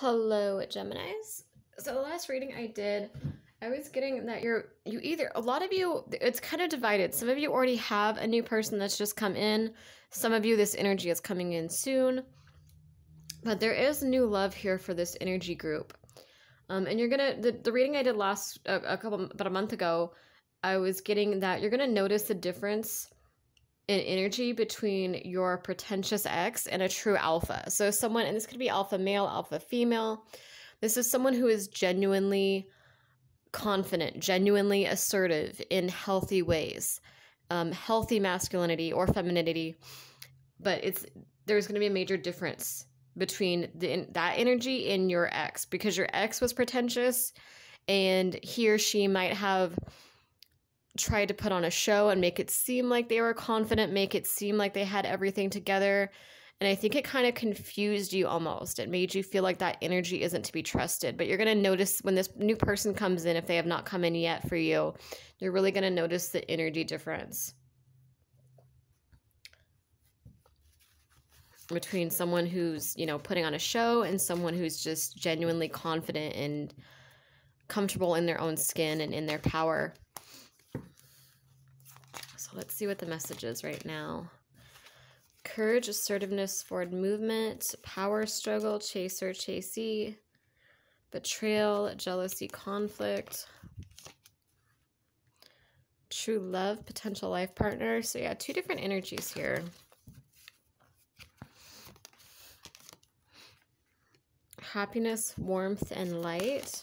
Hello, Geminis. So the last reading I did, I was getting that you're you either a lot of you it's kind of divided. Some of you already have a new person that's just come in. Some of you this energy is coming in soon. But there is new love here for this energy group. Um, and you're gonna the, the reading I did last a, a couple about a month ago, I was getting that you're gonna notice the difference in energy between your pretentious ex and a true alpha. So someone, and this could be alpha male, alpha female. This is someone who is genuinely confident, genuinely assertive in healthy ways, um, healthy masculinity or femininity. But it's there's going to be a major difference between the, that energy in your ex because your ex was pretentious and he or she might have tried to put on a show and make it seem like they were confident, make it seem like they had everything together. And I think it kind of confused you almost. It made you feel like that energy isn't to be trusted. But you're going to notice when this new person comes in, if they have not come in yet for you, you're really going to notice the energy difference between someone who's, you know, putting on a show and someone who's just genuinely confident and comfortable in their own skin and in their power. Let's see what the message is right now. Courage, assertiveness, forward movement, power struggle, chaser, chasee, betrayal, jealousy, conflict, true love, potential life partner. So, yeah, two different energies here. Happiness, warmth, and light.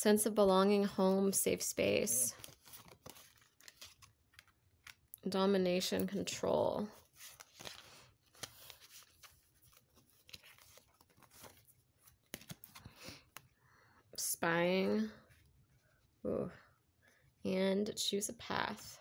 Sense of belonging, home, safe space, domination, control. Spying, Ooh. and choose a path.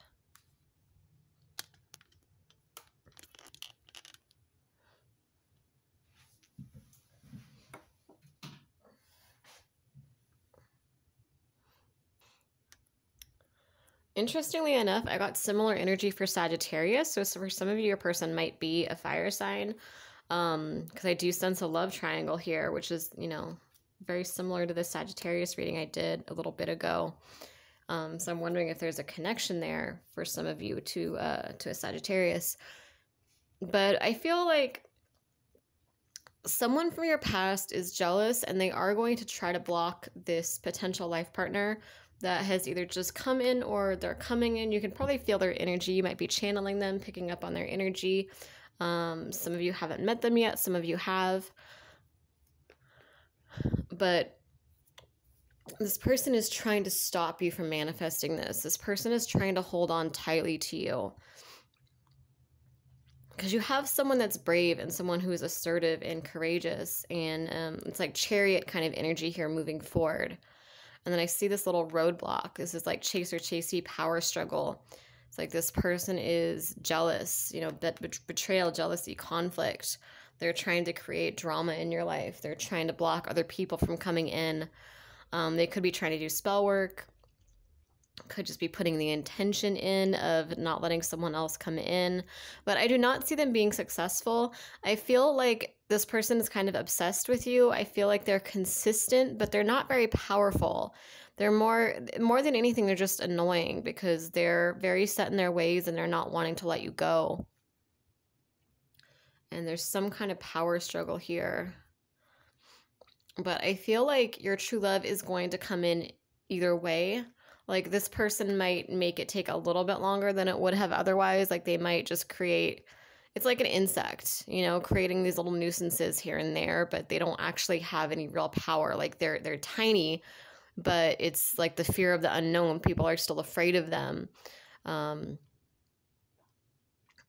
Interestingly enough, I got similar energy for Sagittarius. So, for some of you, your person might be a fire sign. Um, because I do sense a love triangle here, which is, you know, very similar to the Sagittarius reading I did a little bit ago. Um, so I'm wondering if there's a connection there for some of you to uh to a Sagittarius. But I feel like someone from your past is jealous and they are going to try to block this potential life partner that has either just come in or they're coming in. You can probably feel their energy. You might be channeling them, picking up on their energy. Um, some of you haven't met them yet, some of you have. But this person is trying to stop you from manifesting this. This person is trying to hold on tightly to you. Because you have someone that's brave and someone who is assertive and courageous. And um, it's like chariot kind of energy here moving forward. And then I see this little roadblock. This is like chaser chasey power struggle. It's like this person is jealous, you know, that betrayal, jealousy, conflict. They're trying to create drama in your life. They're trying to block other people from coming in. Um, they could be trying to do spell work. Could just be putting the intention in of not letting someone else come in. But I do not see them being successful. I feel like this person is kind of obsessed with you. I feel like they're consistent, but they're not very powerful. They're more more than anything they're just annoying because they're very set in their ways and they're not wanting to let you go. And there's some kind of power struggle here. But I feel like your true love is going to come in either way. Like this person might make it take a little bit longer than it would have otherwise. Like they might just create it's like an insect, you know, creating these little nuisances here and there, but they don't actually have any real power. Like they're they're tiny, but it's like the fear of the unknown. People are still afraid of them. Um,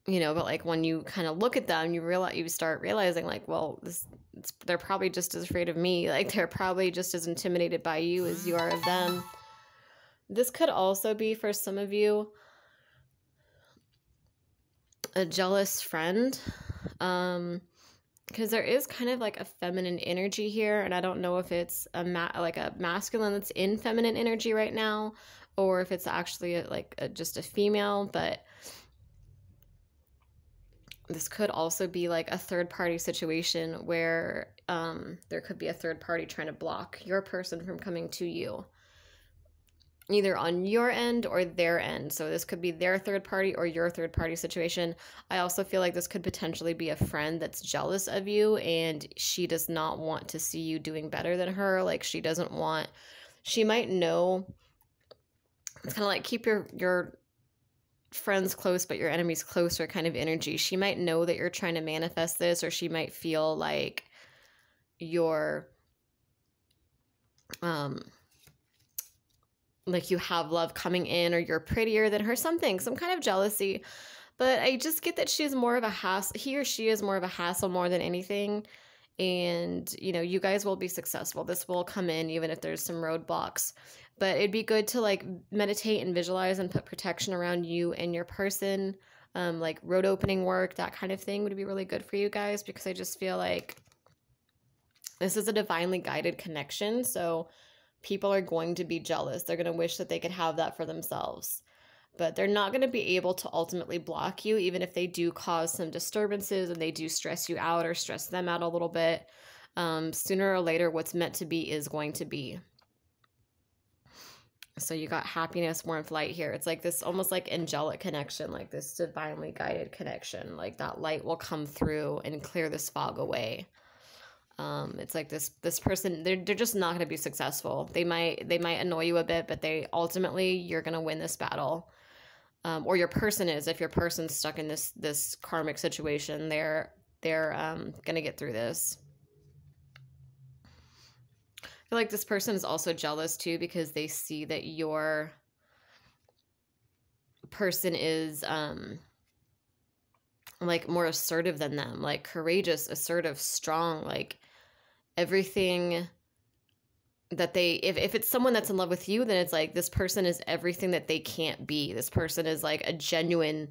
you know, but like when you kind of look at them, you realize you start realizing like, well, this they're probably just as afraid of me. Like they're probably just as intimidated by you as you are of them. This could also be for some of you a jealous friend um because there is kind of like a feminine energy here and i don't know if it's a ma- like a masculine that's in feminine energy right now or if it's actually a, like a, just a female but this could also be like a third party situation where um, there could be a third party trying to block your person from coming to you either on your end or their end. So this could be their third party or your third party situation. I also feel like this could potentially be a friend that's jealous of you and she does not want to see you doing better than her. Like she doesn't want she might know it's kind of like keep your your friends close but your enemies closer kind of energy. She might know that you're trying to manifest this or she might feel like you're um like you have love coming in or you're prettier than her something some kind of jealousy. But i just get that she's more of a hassle he or she is more of a hassle more than anything. And you know you guys will be successful. This will come in even if there's some roadblocks. But it'd be good to like meditate and visualize and put protection around you and your person. Um, like road opening work that kind of thing would be really good for you guys because i just feel like this is a divinely guided connection. So people are going to be jealous. They're going to wish that they could have that for themselves. But they're not going to be able to ultimately block you, even if they do cause some disturbances and they do stress you out or stress them out a little bit. Um, sooner or later, what's meant to be is going to be. So you got happiness, warmth, light here. It's like this almost like angelic connection, like this divinely guided connection. Like that light will come through and clear this fog away. Um, it's like this this person they're they're just not going to be successful. They might they might annoy you a bit, but they ultimately you're going to win this battle. Um, or your person is if your person's stuck in this this karmic situation, they're they're um, going to get through this. I feel like this person is also jealous too because they see that your person is um like more assertive than them, like courageous, assertive, strong, like everything that they if, if it's someone that's in love with you then it's like this person is everything that they can't be. This person is like a genuine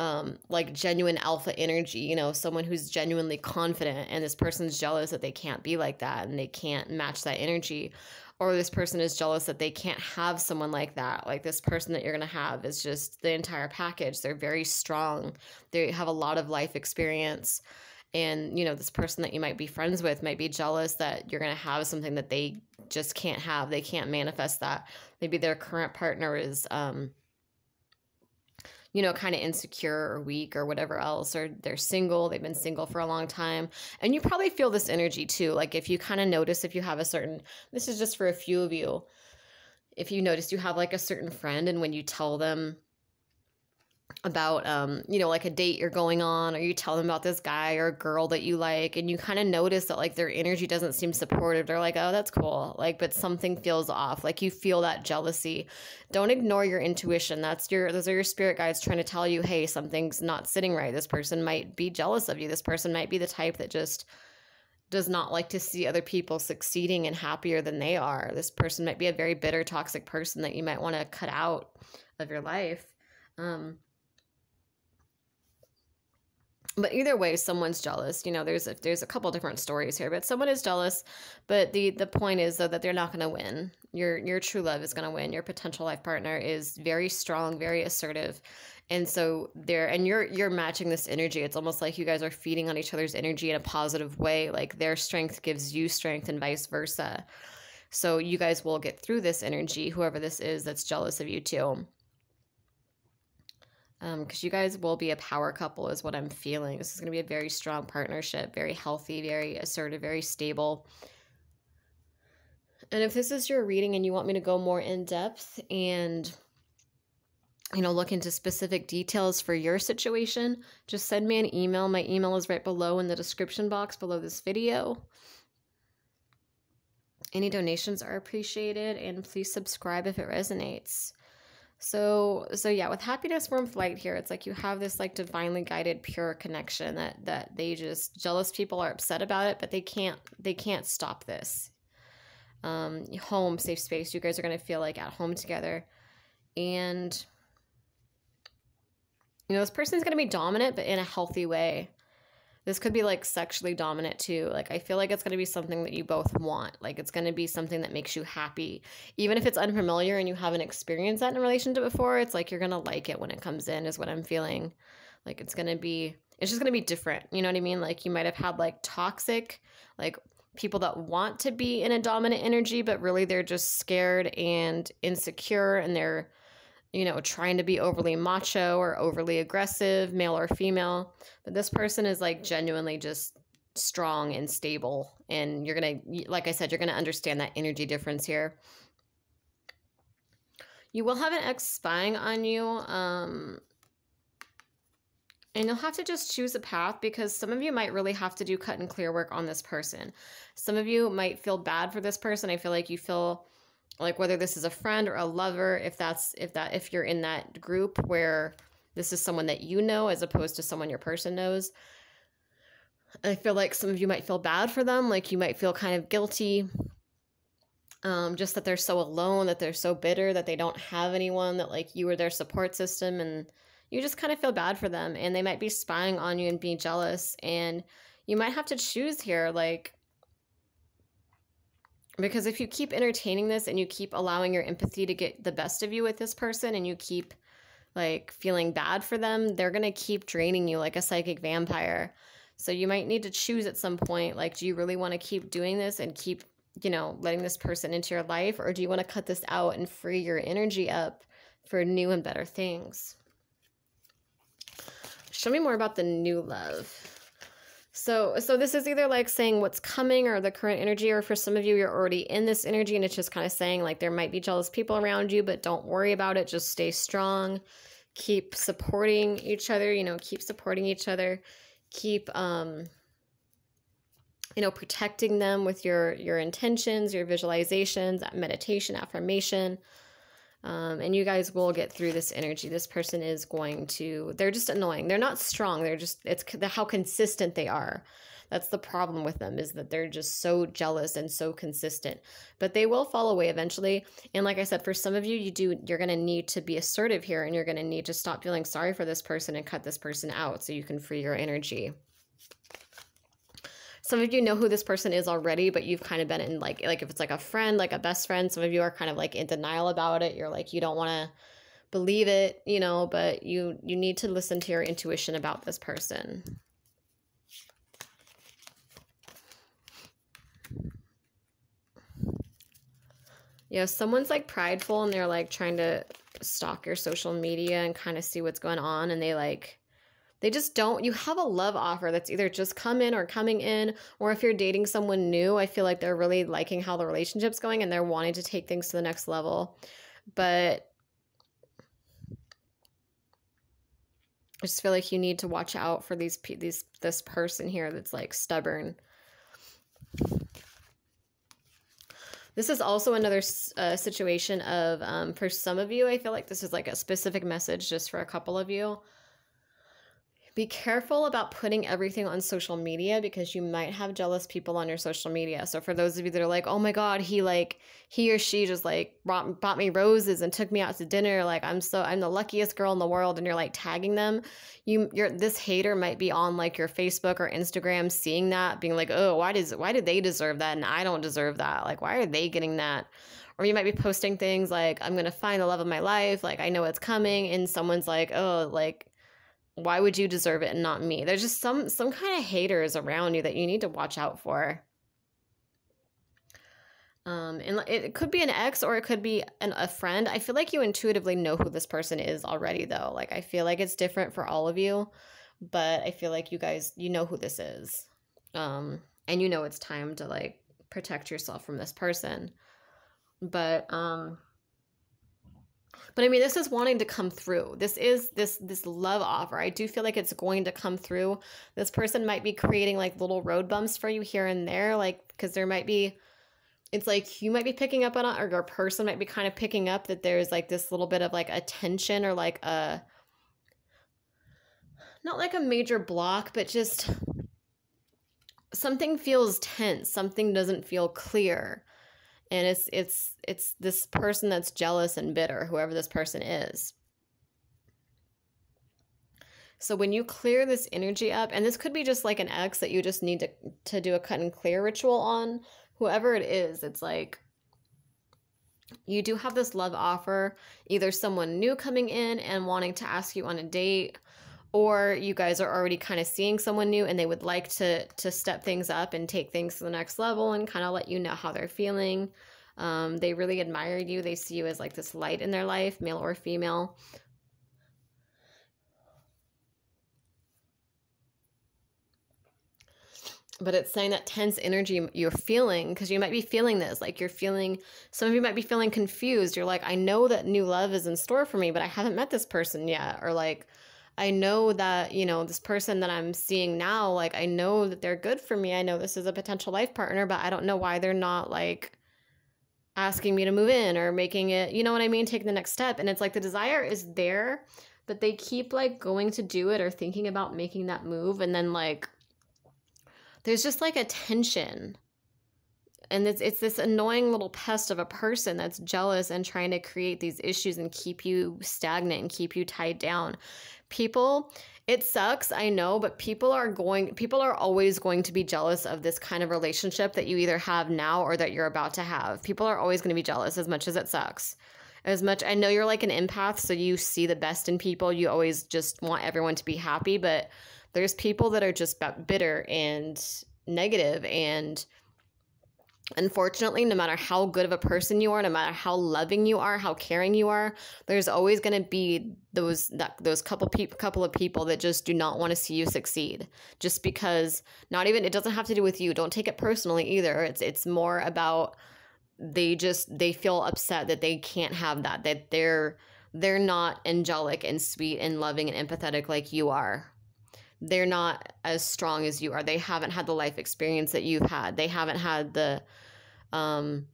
um like genuine alpha energy you know someone who's genuinely confident and this person's jealous that they can't be like that and they can't match that energy. Or this person is jealous that they can't have someone like that. Like this person that you're going to have is just the entire package. They're very strong. They have a lot of life experience and you know this person that you might be friends with might be jealous that you're going to have something that they just can't have they can't manifest that. Maybe their current partner is um you know kind of insecure or weak or whatever else or they're single they've been single for a long time. And you probably feel this energy too like if you kind of notice if you have a certain this is just for a few of you if you notice you have like a certain friend and when you tell them about um you know like a date you're going on or you tell them about this guy or girl that you like and you kind of notice that like their energy doesn't seem supportive. They're like oh that's cool. Like but something feels off. Like you feel that jealousy. Don't ignore your intuition. That's your those are your spirit guides trying to tell you hey something's not sitting right. This person might be jealous of you. This person might be the type that just does not like to see other people succeeding and happier than they are. This person might be a very bitter toxic person that you might want to cut out of your life. Um but either way someone's jealous. You know there's a, there's a couple different stories here but someone is jealous. But the the point is though that they're not going to win. Your your true love is going to win. Your potential life partner is very strong very assertive. And so they're and you're you're matching this energy. It's almost like you guys are feeding on each other's energy in a positive way. Like their strength gives you strength and vice versa. So you guys will get through this energy whoever this is that's jealous of you too because um, you guys will be a power couple, is what I'm feeling. This is going to be a very strong partnership, very healthy, very assertive, very stable. And if this is your reading and you want me to go more in depth and you know, look into specific details for your situation, just send me an email. My email is right below in the description box below this video. Any donations are appreciated, and please subscribe if it resonates. So so yeah, with happiness, warmth, light here, it's like you have this like divinely guided, pure connection that that they just jealous people are upset about it, but they can't they can't stop this. Um, home, safe space. You guys are gonna feel like at home together, and you know this person's gonna be dominant, but in a healthy way. This could be like sexually dominant too. Like I feel like it's going to be something that you both want. Like it's going to be something that makes you happy. Even if it's unfamiliar and you haven't experienced that in a relationship before, it's like you're going to like it when it comes in is what I'm feeling. Like it's going to be it's just going to be different. You know what I mean? Like you might have had like toxic, like people that want to be in a dominant energy, but really they're just scared and insecure and they're, you know, trying to be overly macho or overly aggressive, male or female. But this person is like genuinely just strong and stable. And you're going to, like I said, you're going to understand that energy difference here. You will have an ex spying on you. Um, and you'll have to just choose a path because some of you might really have to do cut and clear work on this person. Some of you might feel bad for this person. I feel like you feel like whether this is a friend or a lover, if that's if that if you're in that group where this is someone that you know as opposed to someone your person knows. I feel like some of you might feel bad for them, like you might feel kind of guilty. Um, just that they're so alone, that they're so bitter, that they don't have anyone, that like you were their support system and you just kind of feel bad for them and they might be spying on you and being jealous and you might have to choose here like because if you keep entertaining this and you keep allowing your empathy to get the best of you with this person and you keep like feeling bad for them, they're going to keep draining you like a psychic vampire. So you might need to choose at some point like do you really want to keep doing this and keep, you know, letting this person into your life or do you want to cut this out and free your energy up for new and better things? Show me more about the new love. So, so this is either like saying what's coming or the current energy, or for some of you, you're already in this energy and it's just kind of saying like there might be jealous people around you, but don't worry about it. Just stay strong. Keep supporting each other, you know, keep supporting each other. Keep, um, you know, protecting them with your, your intentions, your visualizations, meditation, affirmation. Um, and you guys will get through this energy. This person is going to, they're just annoying. They're not strong. They're just, it's how consistent they are. That's the problem with them is that they're just so jealous and so consistent. But they will fall away eventually. And like I said, for some of you, you do, you're going to need to be assertive here and you're going to need to stop feeling sorry for this person and cut this person out so you can free your energy some of you know who this person is already, but you've kind of been in like like if it's like a friend, like a best friend, some of you are kind of like in denial about it. You're like you don't want to believe it, you know, but you you need to listen to your intuition about this person. Yeah, someone's like prideful and they're like trying to stalk your social media and kind of see what's going on and they like they just don't. You have a love offer that's either just come in or coming in, or if you're dating someone new, I feel like they're really liking how the relationship's going and they're wanting to take things to the next level. But I just feel like you need to watch out for these these this person here that's like stubborn. This is also another uh, situation of, um, for some of you, I feel like this is like a specific message just for a couple of you be careful about putting everything on social media because you might have jealous people on your social media. So for those of you that are like, "Oh my god, he like he or she just like brought bought me roses and took me out to dinner, like I'm so I'm the luckiest girl in the world," and you're like tagging them, you you're this hater might be on like your Facebook or Instagram seeing that, being like, "Oh, why does why did they deserve that and I don't deserve that? Like why are they getting that?" Or you might be posting things like, "I'm going to find the love of my life, like I know it's coming," and someone's like, "Oh, like why would you deserve it and not me? There's just some some kind of haters around you that you need to watch out for. Um, and it could be an ex or it could be an, a friend. I feel like you intuitively know who this person is already, though. Like, I feel like it's different for all of you, but I feel like you guys, you know who this is. Um, and you know it's time to like protect yourself from this person. But, um, but I mean, this is wanting to come through. This is this this love offer. I do feel like it's going to come through. This person might be creating like little road bumps for you here and there, like because there might be. It's like you might be picking up on or your person might be kind of picking up that there's like this little bit of like a tension or like a not like a major block, but just something feels tense. Something doesn't feel clear and it's it's it's this person that's jealous and bitter whoever this person is. So when you clear this energy up and this could be just like an ex that you just need to to do a cut and clear ritual on whoever it is it's like you do have this love offer either someone new coming in and wanting to ask you on a date or you guys are already kind of seeing someone new and they would like to to step things up and take things to the next level and kind of let you know how they're feeling. Um, they really admire you. They see you as like this light in their life male or female. But it's saying that tense energy you're feeling because you might be feeling this like you're feeling some of you might be feeling confused. You're like i know that new love is in store for me but i haven't met this person yet or like i know that you know this person that i'm seeing now like i know that they're good for me. I know this is a potential life partner but i don't know why they're not like asking me to move in or making it you know what i mean? Taking the next step. And it's like the desire is there but they keep like going to do it or thinking about making that move. And then like there's just like a tension. And it's, it's this annoying little pest of a person that's jealous and trying to create these issues and keep you stagnant and keep you tied down people it sucks i know but people are going people are always going to be jealous of this kind of relationship that you either have now or that you're about to have. People are always going to be jealous as much as it sucks. As much i know you're like an empath so you see the best in people you always just want everyone to be happy but there's people that are just bitter and negative and unfortunately no matter how good of a person you are no matter how loving you are how caring you are there's always going to be those that those couple people couple of people that just do not want to see you succeed. Just because not even it doesn't have to do with you. Don't take it personally either. It's it's more about they just they feel upset that they can't have that that they're they're not angelic and sweet and loving and empathetic like you are they're not as strong as you are. They haven't had the life experience that you've had. They haven't had the um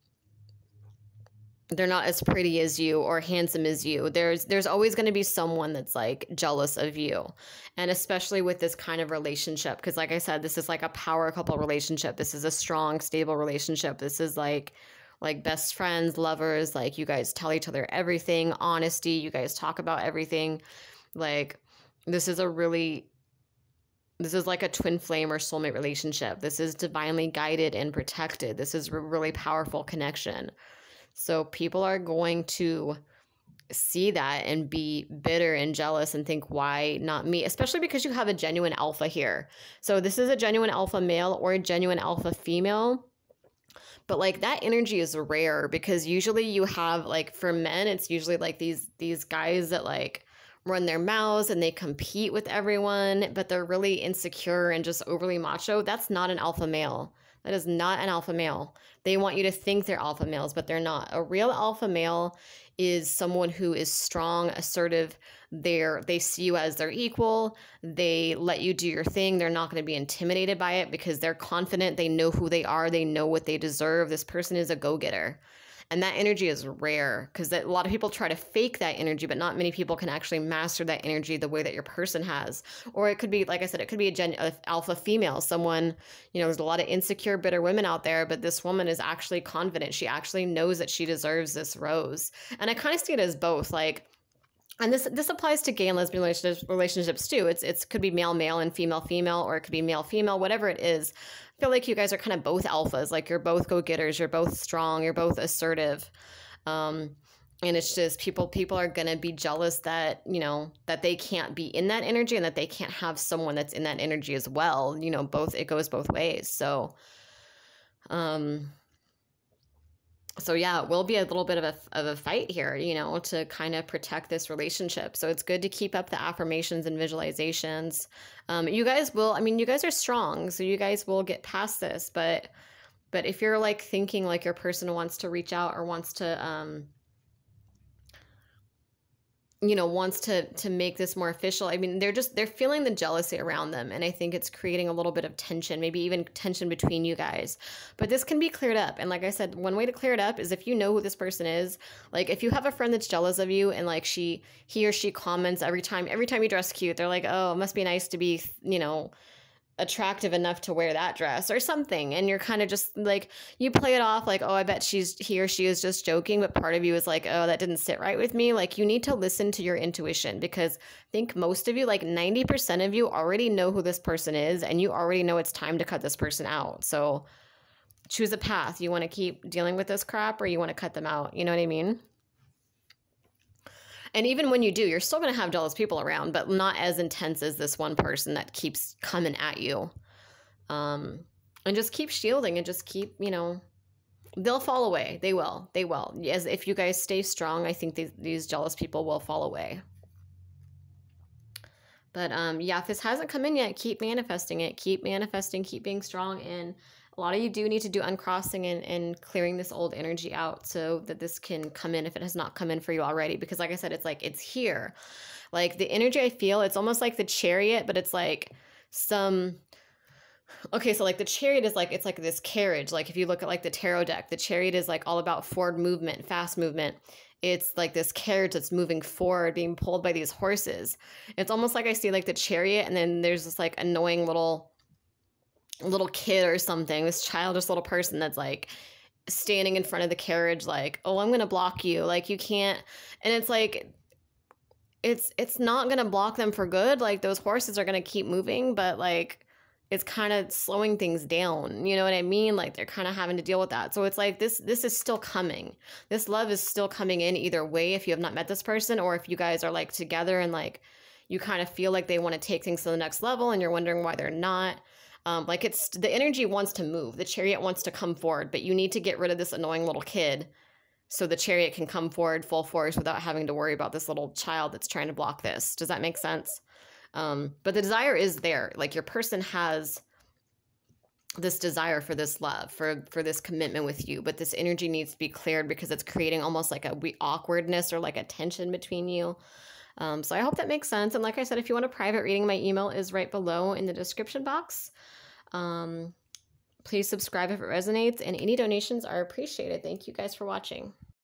they're not as pretty as you or handsome as you. There's there's always going to be someone that's like jealous of you. And especially with this kind of relationship because like I said this is like a power couple relationship. This is a strong stable relationship. This is like like best friends, lovers, like you guys tell each other everything, honesty, you guys talk about everything. Like this is a really this is like a twin flame or soulmate relationship. This is divinely guided and protected. This is a really powerful connection. So people are going to see that and be bitter and jealous and think, why not me? Especially because you have a genuine alpha here. So this is a genuine alpha male or a genuine alpha female. But like that energy is rare because usually you have like for men, it's usually like these these guys that like run their mouths and they compete with everyone, but they're really insecure and just overly macho, that's not an alpha male. That is not an alpha male. They want you to think they're alpha males, but they're not. A real alpha male is someone who is strong, assertive. They're they see you as their equal. They let you do your thing. They're not going to be intimidated by it because they're confident. They know who they are. They know what they deserve. This person is a go-getter and that energy is rare because a lot of people try to fake that energy but not many people can actually master that energy the way that your person has. Or it could be like i said it could be a gen a alpha female someone you know there's a lot of insecure bitter women out there but this woman is actually confident. She actually knows that she deserves this rose. And i kind of see it as both like and this this applies to gay and lesbian relationships, relationships too. It's it's could be male male and female female, or it could be male female, whatever it is I feel like you guys are kind of both alphas. Like you're both go getters. You're both strong. You're both assertive. Um, and it's just people people are gonna be jealous that you know that they can't be in that energy and that they can't have someone that's in that energy as well. You know, both it goes both ways. So, um, so yeah, it will be a little bit of a, of a fight here, you know, to kind of protect this relationship. So it's good to keep up the affirmations and visualizations. Um, you guys will, I mean, you guys are strong, so you guys will get past this. But, but if you're like thinking like your person wants to reach out or wants to, um, you know wants to to make this more official. I mean they're just they're feeling the jealousy around them and i think it's creating a little bit of tension maybe even tension between you guys. But this can be cleared up and like i said one way to clear it up is if you know who this person is like if you have a friend that's jealous of you and like she he or she comments every time every time you dress cute they're like oh it must be nice to be you know attractive enough to wear that dress or something. And you're kind of just like you play it off like oh i bet she's he or she is just joking but part of you is like oh that didn't sit right with me. Like you need to listen to your intuition because i think most of you like 90% of you already know who this person is and you already know it's time to cut this person out. So choose a path. You want to keep dealing with this crap or you want to cut them out? You know what i mean And even when you do, you're still going to have jealous people around, but not as intense as this one person that keeps coming at you. Um, and just keep shielding and just keep, you know, they'll fall away. They will. They will. As if you guys stay strong, I think these, these jealous people will fall away. But um, yeah, if this hasn't come in yet, keep manifesting it. Keep manifesting. Keep being strong. And a lot of you do need to do uncrossing and, and clearing this old energy out so that this can come in if it has not come in for you already. Because like I said, it's like it's here. Like the energy I feel, it's almost like the chariot, but it's like some okay so like the chariot is like it's like this carriage like if you look at like the tarot deck the chariot is like all about forward movement fast movement it's like this carriage that's moving forward being pulled by these horses it's almost like i see like the chariot and then there's this like annoying little little kid or something this childish little person that's like standing in front of the carriage like oh i'm gonna block you. Like you can't and it's like it's it's not gonna block them for good. Like those horses are gonna keep moving but like it's kind of slowing things down. You know what i mean? Like they're kind of having to deal with that. So it's like this this is still coming. This love is still coming in either way if you have not met this person or if you guys are like together and like you kind of feel like they want to take things to the next level and you're wondering why they're not um, like it's the energy wants to move the chariot wants to come forward but you need to get rid of this annoying little kid so the chariot can come forward full force without having to worry about this little child that's trying to block this does that make sense um, but the desire is there. Like your person has this desire for this love, for for this commitment with you, but this energy needs to be cleared because it's creating almost like a awkwardness or like a tension between you. Um, so I hope that makes sense. And like I said, if you want a private reading, my email is right below in the description box. Um, please subscribe if it resonates, and any donations are appreciated. Thank you guys for watching.